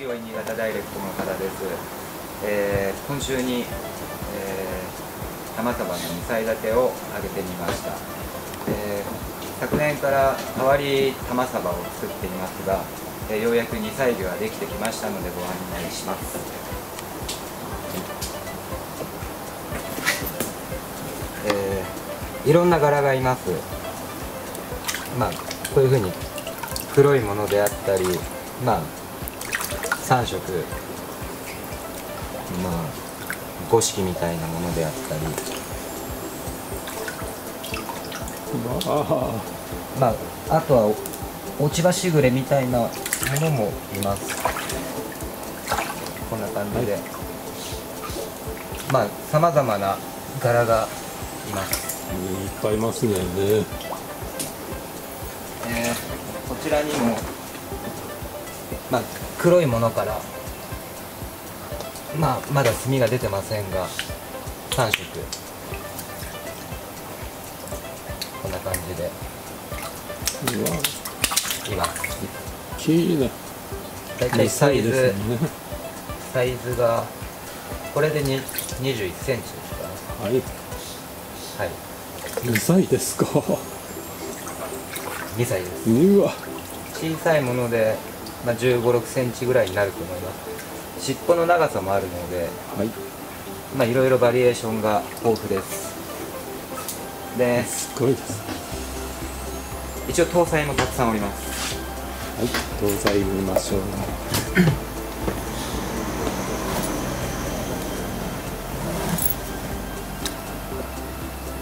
錦鯉新潟ダイレクトの岡田です、えー今週に、えー、玉束の2歳立てを上げてみました、えー昨年から代わり玉束を作っていますが、えーようやく2歳魚ができてきましたのでご案内しますえーいろんな柄がいますまあこういうふうに黒いものであったりまあ3色。まあ五色みたいなものであったり。まあ。まああとはお落ち葉しぐれみたいなものもいます。こんな感じで、まあさまざまな柄がいます。いっぱいいますねね。えーこちらにも、まあ、黒いものから、まあ、まだ墨が出てませんが3色。こんな感じで。うわ。います綺麗なだいたいサイズ、ね。サイズがこれでに21センチですかね。はい。はい。2歳ですか。2歳です。うわ。小さいもので、まあ、1 5 6センチぐらいになると思います。尻尾の長さもあるのではい。まあいろいろバリエーションが豊富です。ですごいです。一応搭載もたくさんおります。はい搭載見ましょう。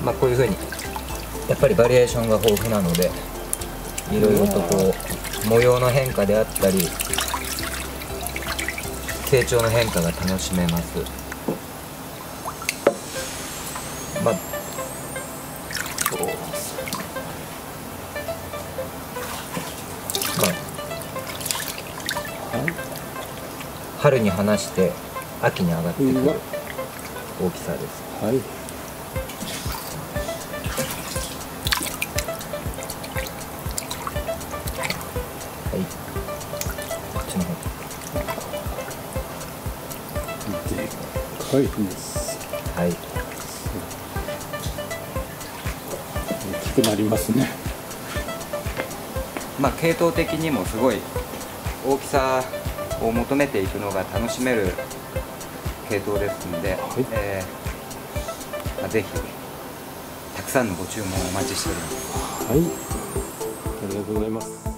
まあこういうふうにやっぱりバリエーションが豊富なのでいろいろとこう模様の変化であったり成長の変化が楽しめます。まあそうまあはい春に離して秋に上がってくる大きさです。はいはい。こっちの方でっかいですはい大きくなりますね。まあ系統的にもすごい大きさを求めていくのが楽しめる系統ですので、えーまあ、ぜひたくさんのご注文をお待ちしております。はい。ありがとうございます